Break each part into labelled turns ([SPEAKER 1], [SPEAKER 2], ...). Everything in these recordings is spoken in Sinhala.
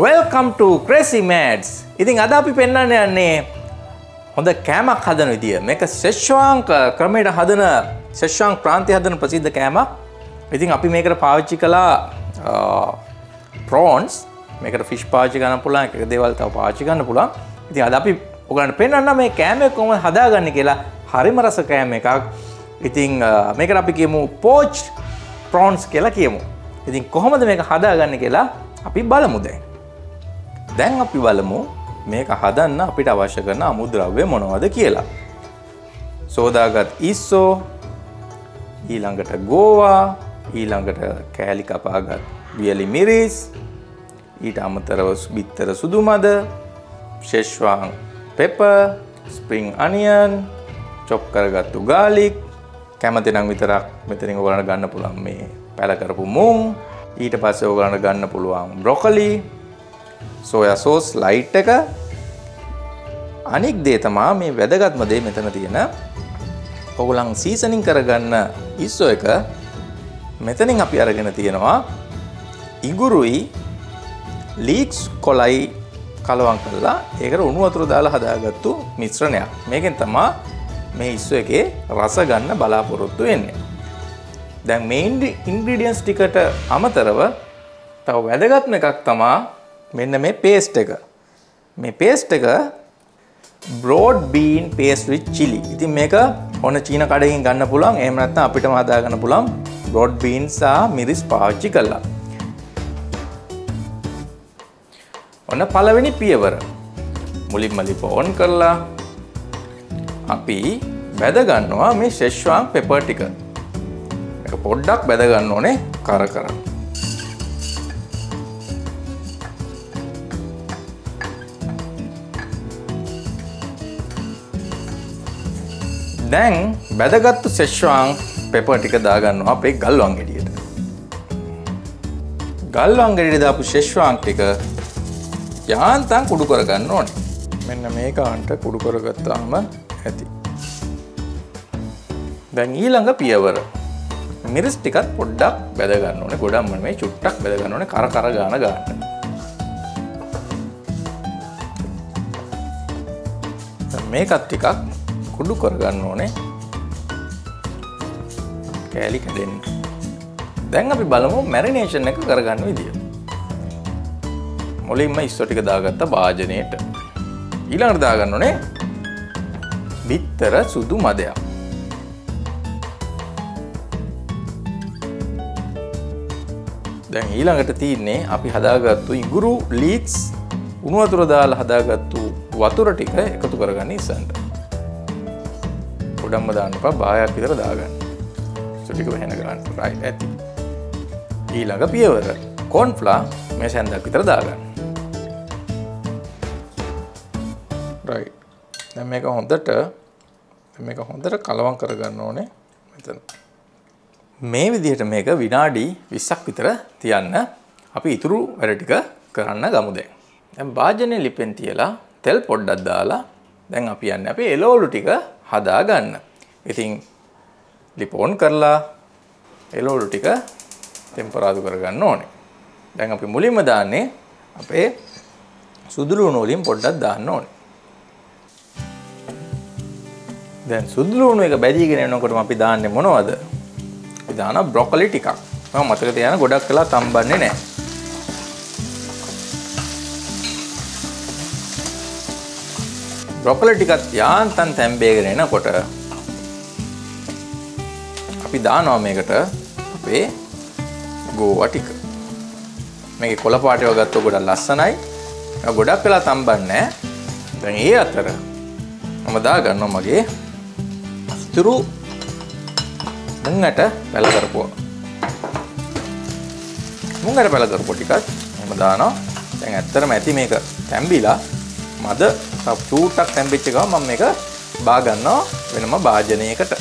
[SPEAKER 1] welcome to Crazy Mads. ඉතින් අද අපි පෙන්වන්න යන්නේ හොඳ කෑමක් හදන විදිය. මේක සෙෂ්වාංක ක්‍රමයට හදන සෙෂ්වාං ප්‍රාන්තය හදන ප්‍රසිද්ධ කෑමක්. ඉතින් අපි මේකට පාවිච්චි කළා ප්‍රෝන්ස් මේකට ෆිෂ් පාචි ගන්න පුළුවන් එක දේවල් තව පාවිච්චි ගන්න පුළුවන්. ඉතින් අද අපි ඔයගලන්ට පෙන්වන්න මේ කෑම කොහොමද හදාගන්නේ කියලා හරිම රස කෑම එකක්. ඉතින් මේකට අපි කියමු පෝච් ප්‍රෝන්ස් කියලා කියමු. ඉතින් කොහොමද මේක හදාගන්න කියලා අපි බලමු දැන්. දැන් අපි බලමු මේක හදන්න අපිට අවශ්‍ය කරන අමුද්‍රව්‍ය මොනවද කියලා. සෝදාගත් ඉස්සෝ ඊළඟට ගෝවා ඊළඟට කෑලි කපාගත් වියලි මිරිස් ඊට අමතරව බිත්තර සුදු මද Szechuan pepper spring onion chop කරගත්තු ගාලික් කැමති නම් විතරක් මෙතනින් ඔයගලන්ට ගන්න පුළුවන් මේ පැල කරපු මුං ඊට පස්සේ ඔයගලන්ට ගන්න පුළුවන් බ්‍රොකොලි සෝයා සෝස් ලයිට් එක අනික් දේ තමා මේ වැදගත්ම දේ මෙතන තියෙන ඔගොල්ලන් සීසනින් කරගන්න ඉස්සෝ එක මෙතනින් අපි අරගෙන තියෙනවා ඉඟුරුයි ලීක්ස් කොලයි කලවම් කරලා ඒකට උණු වතුර දාලා හදාගත්තු මිශ්‍රණයක්. මේකෙන් තමා මේ ඉස්සෝ එකේ රස ගන්න බලාපොරොත්තු වෙන්නේ. දැන් මේන් ඉන්ග්‍රීඩියන්ස් ටිකට අමතරව තව වැදගත්ම එකක් තමා මෙන්න මේ පේස්ට් එක. මේ පේස්ට් එක broad bean paste with chili. ඉතින් මේක ඔන්න චීන කඩකින් ගන්න පුළුවන්. එහෙම නැත්නම් අපිටම හදාගන්න පුළුවන් බ්‍රෝඩ් බීන් සහ මිරිස් පාවිච්චි කරලා. ඔන්න පළවෙනි පියවර. මුලින්ම ලිප ඔන් කරලා අපි බැද ගන්නවා මේ ෂෙස්වාන් පෙපර් ටික. මේක පොඩ්ඩක් බැද ගන්න ඕනේ කර කර. දැන් බැදගත්තු සෙස්වාන් පෙපර් ටික දාගන්නවා අපේ ගල්වන් ගෙඩියට. ගල්වන් ගෙඩියට දාපු ෂෙස්වාන් ටික යාන්තම් කුඩු කරගන්න ඕනේ. මෙන්න මේක අන්ට කුඩු කරගත්තාම ඇති. දැන් ඊළඟ පියවර. මිරිස් ටිකත් පොඩ්ඩක් බැද ගන්න ඕනේ. ගොඩක්ම මේ චුට්ටක් බැද ගන්න ඕනේ. කර කර ගාන ගන්න. මේකත් ටිකක් කුඩු කරගන්න ඕනේ. කෑලි කැඩෙන්න. දැන් අපි බලමු මැරිනේෂන් එක කරගන්න විදිය. මුලින්ම ඉස්සෝ ටික දාගත්ත භාජනයට. ඊළඟට දාගන්න ඕනේ බිත්තර සුදු මදයක්. දැන් ඊළඟට තියන්නේ අපි හදාගත්තු ඉගුරු ලීක්ස් උණු වතුර දාලා හදාගත්තු වතුර ටික එකතු කරගන්න ඉස්සන්ට. ගොඩම්ම දාන්න එපා බායක් විතර දාගන්න. ටික වෙන ගන්න රයි ඇති. ඊළඟ පියවර කෝන්ෆ්ලා මේ සැන්දක් විතර දාගන්න. රයි දැන් මේක හොඳට මේක හොඳට කලවම් කරගන්න ඕනේ මෙතන. මේ විදිහට මේක විනාඩි 20ක් විතර තියන්න අපි ඉතුරු වැඩ ටික කරන්න ගමු දැන්. දැන් භාජනයේ ලිපෙන් තියලා තෙල් පොඩ්ඩක් දාලා දැන් අපි යන්නේ අපේ එළවලු ටික හදා ගන්න. ඉතින් ලිප ඔන් කරලා එළවලු ටික ටෙම්පරාදු කරගන්න ඕනේ. දැන් අපි මුලින්ම දාන්නේ අපේ සුදු ලුණු වලින් පොඩ්ඩක් දාන්න ඕනේ. දැන් සුදු ලුණු එක බැදීගෙන එනකොටම අපි දාන්නේ මොනවද? අපි දානවා බ්‍රොකොලි ටිකක්. මම මතක තියාගන්න ගොඩක් කළා තම්බන්නේ නැහැ. බ්‍රොකොලි ටිකත් යාන්තම් තැම්බේගෙන එනකොට අපි දානවා මේකට අපේ ගෝවා ටික. මේකේ කොළ පාටව ගත්තොත් ගොඩක් ලස්සනයි. ගොඩක් වෙලා තම්බන්නේ දැන් ඒ අතර මම දාගන්නවා මගේ ඉතුරු මුංගට පැල කරපුවා. මුංගට පැල කරපුවා ටිකත් මම දානවා. දැන් ඇත්තටම ඇති මේක තැම්බිලා මද තව චූට්ටක් තැම්බිච්ච ගමන් මම මේක බා ගන්නවා වෙනම භාජනයකට.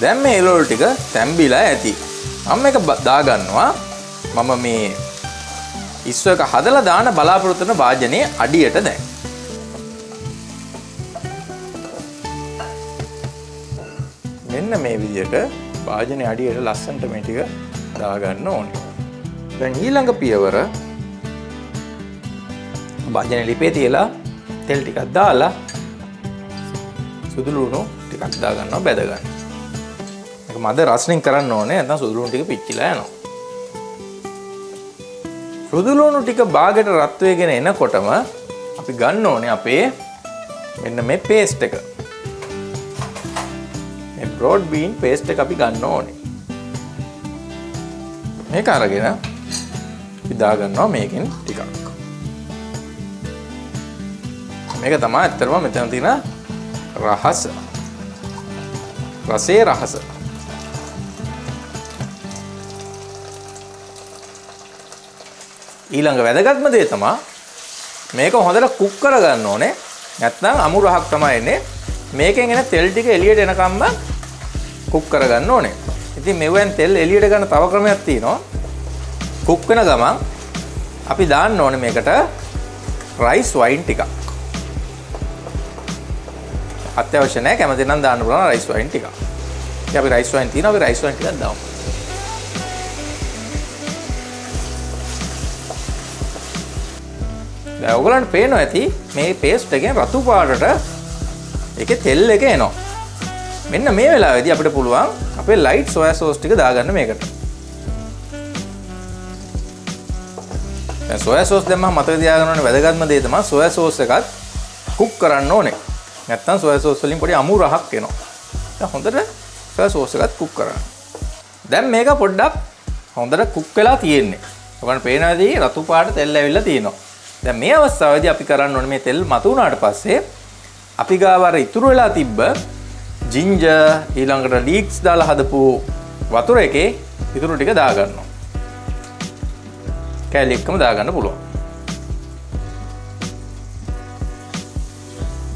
[SPEAKER 1] දැන් මේ එළවලු ටික තැම්බිලා ඇති. මම මේක දාගන්නවා මම මේ ඉස්සෝ එක හදලා දාන බලාපොරොත්තු වෙන වාජනයේ අඩියට දැන්. මෙන්න මේ විදිහට වාජනයේ අඩියට ලස්සනට මේ ටික දාගන්න ඕනේ. දැන් ඊළඟ පියවර භාජන ලිපේ තියලා තෙල් ටිකක් දාලා සුදුලුණු ටිකක් දාගන්නවා බැදගන්න. එක මද රස්නින් කරන්න ඕනේ ඇතම් සුදුලුණු ටික පිච්චිලා යනවා. සුදුලුණු ටික බාගට රත්වයගෙන එනකොටම අපි ගන්න ඕනේ අපේ මෙන්න මේ පේස්ට් එක. මේ බ්‍රෝඩ් බීන් පේස්ට් එක අපි ගන්න ඕනේ. මේක අරගෙන විදාගන්නවා මේකින් ටිකක්. මේක තමා ඇත්තරම මෙතන තියෙන රහස. රසේ රහස. ඊළඟ වැදගත්ම දේ තමා මේක හොඳට කුක් කරගන්න ඕනේ. නැත්නම් අමු රහක් තමයි එන්නේ. මේකෙන් එන තෙල් ටික එළියට එනකම්ම කුක් කරගන්න ඕනේ. ඉතින් මෙවෙන් තෙල් එළියට ගන්න තව ක්‍රමයක් තියෙනවා. කුක් වෙන ගමන් අපි දාන්න ඕනේ මේකට රයිස් වයින් ටිකක්. අත්‍යවශ්‍ය නැහැ කැමති නම් දාන්න පුළුවන් රයිස් වයින් ටිකක්. ඉතින් අපි රයිස් වයින් තියෙනවා අපි රයිස් වයින් ටිකක් දාමු. දැන් ඔයගලන්ට පේනවා ඇති මේ පේස්ට් එකෙන් රතු පාටට ඒකේ තෙල් එක එනවා. මෙන්න මේ වෙලාවේදී අපිට පුළුවන් අපේ ලයිට් සොයා සෝස් ටික දාගන්න මේකට. දැන් සොයා සෝස් දැම්මම මතක තියාගන්න ඕනේ වැදගත්ම දේ තමයි සොයා සෝස් එකත් කුක් කරන්න ඕනේ. නැත්තම් සොයා සෝස් වලින් පොඩි අමු රහක් එනවා. දැන් හොඳට සොයා සෝස් එකත් කුක් කරන්න. දැන් මේක පොඩ්ඩක් හොඳට කුක් වෙලා තියෙන්නේ. ඔයගොල්ලන් පේනවාදී රතු පාට තෙල් ඇවිල්ලා තියෙනවා. දැන් මේ අවස්ථාවේදී අපි කරන්න ඕනේ මේ තෙල් මතු වුණාට පස්සේ අපි ගාව අර ඉතුරු වෙලා තිබ්බ ජින්ජර් ඊළඟට ලීක්ස් දාලා හදපු වතුර එකේ ඉතුරු ටික දාගන්නවා. කෑලි එක්කම දාගන්න පුළුවන්.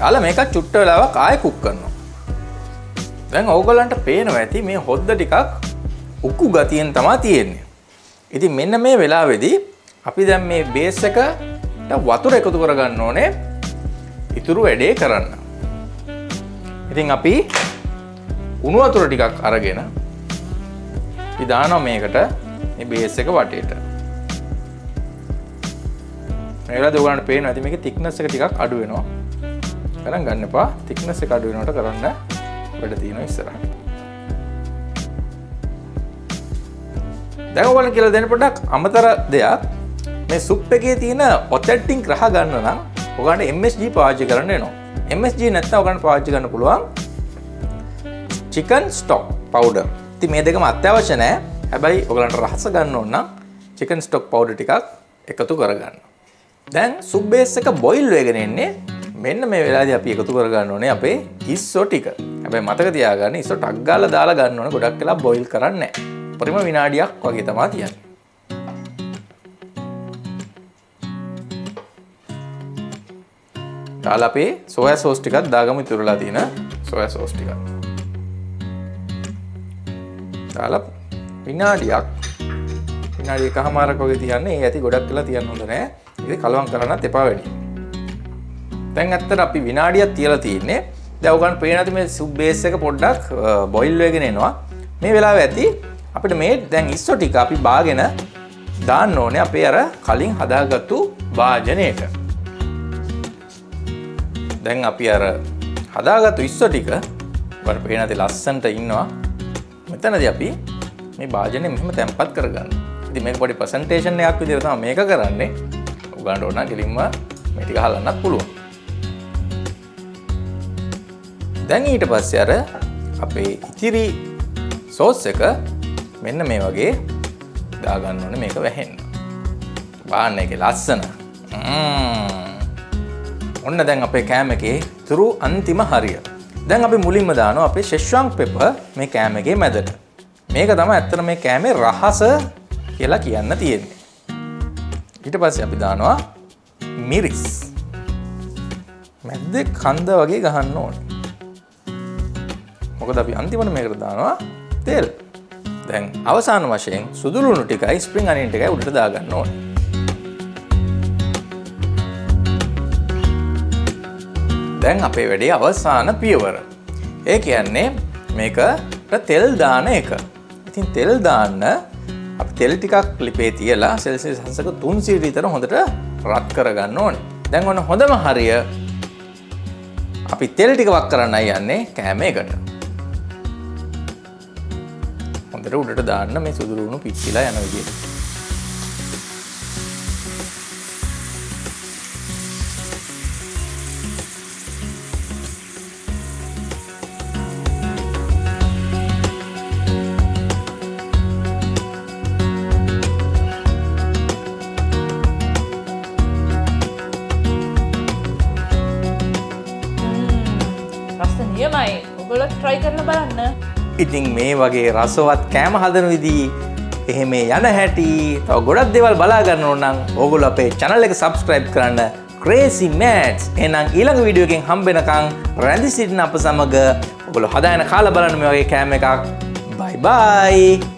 [SPEAKER 1] දාලා මේක චුට්ට වෙලාවක් ආයෙ කුක් කරනවා. දැන් ඕගොල්ලන්ට පේනවා ඇති මේ හොද්ද ටිකක් උක්කු ගතියෙන් තමයි තියෙන්නේ. ඉතින් මෙන්න මේ වෙලාවේදී අපි දැන් මේ බේස් එකට වතුර එකතු කරගන්න ඕනේ ඉතුරු වැඩේ කරන්න. ඉතින් අපි උණු වතුර ටිකක් අරගෙන අපි දානවා මේකට මේ බේස් එක වටේට. මේ වෙලාවේ ඔයගලන්ට පේනවා ඇති මේකේ thickness එක ටිකක් අඩු වෙනවා. ගණන් ගන්න එපා thickness එක අඩු වෙනකොට කරන්න වැඩ තියෙනවා ඉස්සරහට. දැන් ඔයගොල්ලෝ කියලා දෙන්න පොඩ්ඩක් අමතර දෙයක් මේ සුප් එකේ තියෙන ඔතෙන්ටික් රහ ගන්න නම් ඔයගොල්ලන්ට MSG පාවිච්චි කරන්න වෙනවා. MSG නැත්නම් ඔයගොල්ලන්ට පාවිච්චි කරන්න පුළුවන් chicken stock powder. ඉතින් මේ දෙකම අත්‍යවශ්‍ය නැහැ. හැබැයි ඔයගොල්ලන්ට රහස ගන්න ඕන නම් chicken stock powder ටිකක් එකතු කරගන්න. දැන් සුප් බේස් එක බොයිල් වෙගෙන එන්නේ මෙන්න මේ වෙලාදී අපි එකතු කරගන්න ඕනේ අපේ ඉස්සෝ ටික. හැබැයි මතක තියාගන්න ඉස්සෝ ටක් ගාලා දාලා ගන්න ඕනේ ගොඩක් වෙලා බොයිල් කරන්නේ නැහැ. පරිම විනාඩියක් වගේ තමා තියන්නේ. දාලා අපේ සෝයා සෝස් ටිකක් දාගමු ඉතුරුලා තියෙන සෝයා සෝස් ටික. දාලා විනාඩියක් විනාඩි එකහමාරක් වගේ තියන්නේ. ඒ ඇති ගොඩක් වෙලා තියන්න හොඳ නැහැ. ඒක කලවම් කරන්නත් එපා වැඩි. දැන් ඇත්තට අපි විනාඩියක් තියලා තියෙන්නේ. දැන් ඔයගන් පේන ඇති මේ සුප් බේස් එක පොඩ්ඩක් බොයිල් වෙගෙන එනවා. මේ වෙලාවේ ඇති අපිට මේ දැන් ඉස්සෝ ටික අපි බාගෙන දාන්න ඕනේ අපේ අර කලින් හදාගත්තු භාජනයට. දැන් අපි අර හදාගත්තු ඉස්සෝ ටික වර පේන ඇති ලස්සන්ට ඉන්නවා. මෙතනදී අපි මේ භාජනය මෙහෙම තැම්පත් කරගන්න. ඉතින් මේක පොඩි ප්‍රසන්ටේෂන් එකක් විදිහට තමයි මේක කරන්නේ. උගන්ට ඕන කෙලින්ම මේ ටික හලන්නත් පුළුවන්. දැන් ඊට පස්සේ අර අපේ ඉතිරි සෝස් එක මෙන්න මේ වගේ දාගන්න ඕනේ මේක වැහෙන්න. බාන්න එකේ ලස්සන. ඔන්න දැන් අපේ කෑම එකේ තුරු අන්තිම හරිය. දැන් අපි මුලින්ම දානවා අපේ ෂෙස්වාන් පෙපර් මේ කෑම එකේ මැදට. මේක තමයි ඇත්තට මේ කෑමේ රහස කියලා කියන්න තියෙන්නේ. ඊට පස්සේ අපි දානවා මිරිස්. මැද්දේ කන්ද වගේ ගහන්න ඕනේ. මොකද අපි අන්තිමට මේකට දානවා තෙල්. දැන් අවසාන වශයෙන් සුදුලුණු ටිකයි ස්ප්‍රිං අනියන් ටිකයි උඩට දාගන්න ඕනේ. දැන් අපේ වැඩේ අවසාන පියවර. ඒ කියන්නේ මේකට තෙල් දාන එක. ඉතින් තෙල් දාන්න අපි තෙල් ටිකක් ලිපේ තියලා සෙල්සියස් අංශක 300 විතර හොඳට රත් කරගන්න ඕනේ. දැන් ඔන්න හොඳම හරිය අපි තෙල් ටික වක් කරන්නයි යන්නේ කෑම එකට හොඳට උඩට දාන්න මේ සුදුරුණු පිච්චිලා යන විදිහට
[SPEAKER 2] රස්ත නියමයි. ඔගොලොත් ට්‍රයි කරල බලන්න.
[SPEAKER 1] ඉතින් මේ වගේ රසවත් කෑම හදන විදී එහෙම යන හැටි තව ගොඩක් දෙවල් බලාගන්න ඕනම් ඕගොල අපේ චනල් එක සබස්ක්‍රයිබ් කරන්න. ක්‍රේසි මෑට්ස් එනම් ඊළඟ විඩියෝගෙන් හම්බෙනකං රැඳි සිටින අප සමඟ ඔගොල හදායන කාල බලන්න මේ වගේ කෑම එකක්. බයි බයි